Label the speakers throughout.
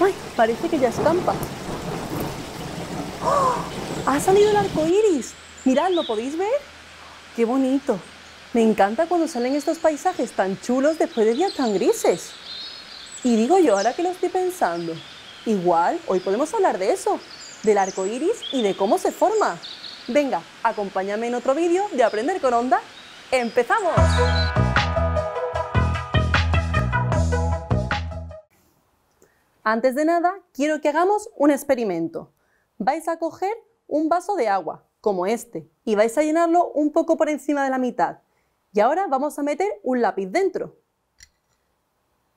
Speaker 1: ¡Ay! Parece que ya escampa. ¡Oh! ¡Ha salido el arco iris! Mirad, ¿lo podéis ver? ¡Qué bonito! Me encanta cuando salen estos paisajes tan chulos después de días tan grises. Y digo yo, ahora que lo estoy pensando, igual hoy podemos hablar de eso, del arco iris y de cómo se forma. Venga, acompáñame en otro vídeo de Aprender con Onda. ¡Empezamos! Antes de nada, quiero que hagamos un experimento. Vais a coger un vaso de agua, como este, y vais a llenarlo un poco por encima de la mitad. Y ahora vamos a meter un lápiz dentro.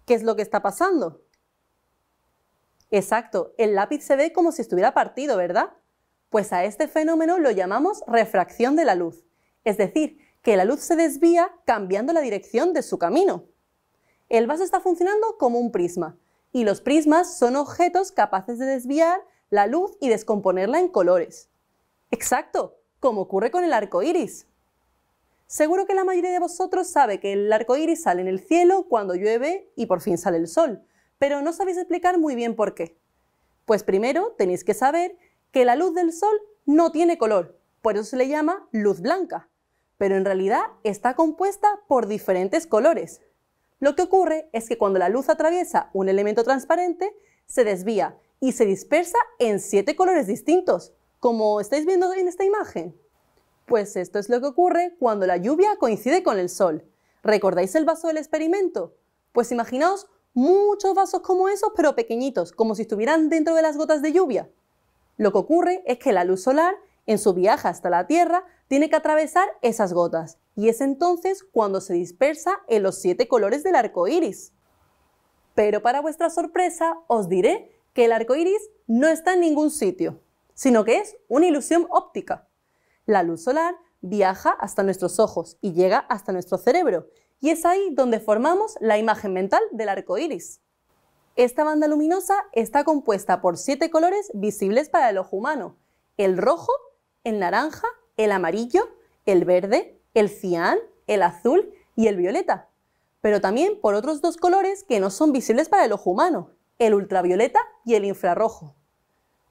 Speaker 1: ¿Qué es lo que está pasando? Exacto, el lápiz se ve como si estuviera partido, ¿verdad? Pues a este fenómeno lo llamamos refracción de la luz, es decir, que la luz se desvía cambiando la dirección de su camino. El vaso está funcionando como un prisma, y los prismas son objetos capaces de desviar la luz y descomponerla en colores. Exacto, como ocurre con el arco iris. Seguro que la mayoría de vosotros sabe que el arco iris sale en el cielo cuando llueve y por fin sale el sol, pero no sabéis explicar muy bien por qué. Pues primero tenéis que saber que la luz del sol no tiene color, por eso se le llama luz blanca, pero en realidad está compuesta por diferentes colores. Lo que ocurre es que cuando la luz atraviesa un elemento transparente, se desvía y se dispersa en siete colores distintos, como estáis viendo en esta imagen. Pues esto es lo que ocurre cuando la lluvia coincide con el sol. ¿Recordáis el vaso del experimento? Pues imaginaos muchos vasos como esos, pero pequeñitos, como si estuvieran dentro de las gotas de lluvia. Lo que ocurre es que la luz solar, en su viaje hasta la Tierra, tiene que atravesar esas gotas, y es entonces cuando se dispersa en los siete colores del arco iris. Pero para vuestra sorpresa, os diré que el arco iris no está en ningún sitio, sino que es una ilusión óptica. La luz solar viaja hasta nuestros ojos y llega hasta nuestro cerebro, y es ahí donde formamos la imagen mental del arco iris. Esta banda luminosa está compuesta por siete colores visibles para el ojo humano: el rojo, el naranja, el amarillo, el verde, el cian, el azul y el violeta. Pero también por otros dos colores que no son visibles para el ojo humano: el ultravioleta y el infrarrojo.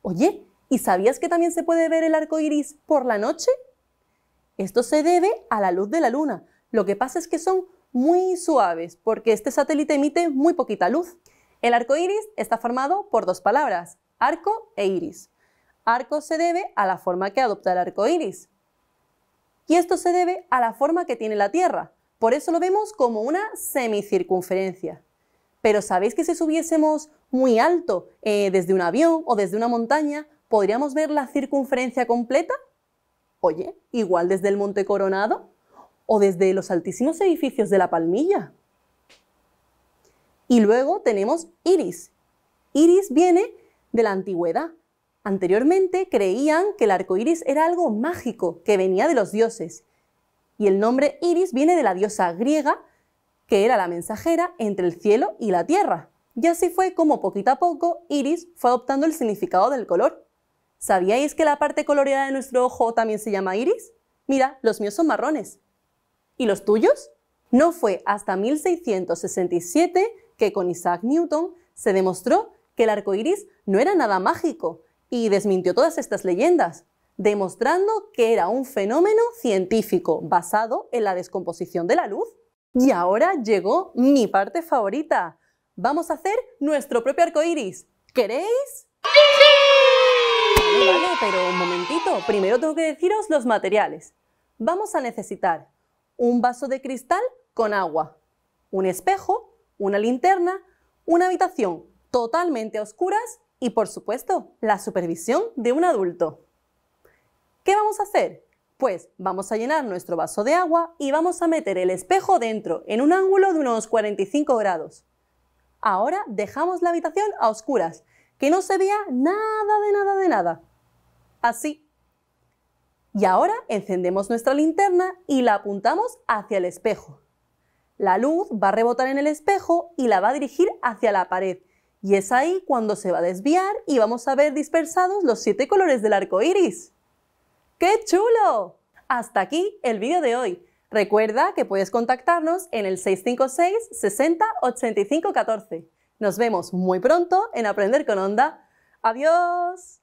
Speaker 1: Oye, ¿Y sabías que también se puede ver el arco iris por la noche? Esto se debe a la luz de la luna. Lo que pasa es que son muy suaves porque este satélite emite muy poquita luz. El arco iris está formado por dos palabras, arco e iris. Arco se debe a la forma que adopta el arco iris. Y esto se debe a la forma que tiene la Tierra. Por eso lo vemos como una semicircunferencia. Pero ¿sabéis que si subiésemos muy alto eh, desde un avión o desde una montaña, ¿podríamos ver la circunferencia completa? Oye, igual desde el Monte Coronado o desde los altísimos edificios de la Palmilla. Y luego tenemos Iris. Iris viene de la antigüedad. Anteriormente creían que el arco iris era algo mágico que venía de los dioses. Y el nombre Iris viene de la diosa griega, que era la mensajera entre el cielo y la tierra. Y así fue como poquito a poco Iris fue adoptando el significado del color. ¿Sabíais que la parte coloreada de nuestro ojo también se llama iris? Mira, los míos son marrones. ¿Y los tuyos? No fue hasta 1667 que con Isaac Newton se demostró que el arco iris no era nada mágico y desmintió todas estas leyendas, demostrando que era un fenómeno científico basado en la descomposición de la luz. Y ahora llegó mi parte favorita. Vamos a hacer nuestro propio arco iris. ¿Queréis? Vale, pero un momentito. Primero tengo que deciros los materiales. Vamos a necesitar un vaso de cristal con agua, un espejo, una linterna, una habitación totalmente a oscuras y, por supuesto, la supervisión de un adulto. ¿Qué vamos a hacer? Pues vamos a llenar nuestro vaso de agua y vamos a meter el espejo dentro en un ángulo de unos 45 grados. Ahora dejamos la habitación a oscuras que no se vea nada de nada de nada. Así. Y ahora encendemos nuestra linterna y la apuntamos hacia el espejo. La luz va a rebotar en el espejo y la va a dirigir hacia la pared. Y es ahí cuando se va a desviar y vamos a ver dispersados los siete colores del arco iris. ¡Qué chulo! Hasta aquí el vídeo de hoy. Recuerda que puedes contactarnos en el 656 60 85 14. Nos vemos muy pronto en Aprender con Onda. ¡Adiós!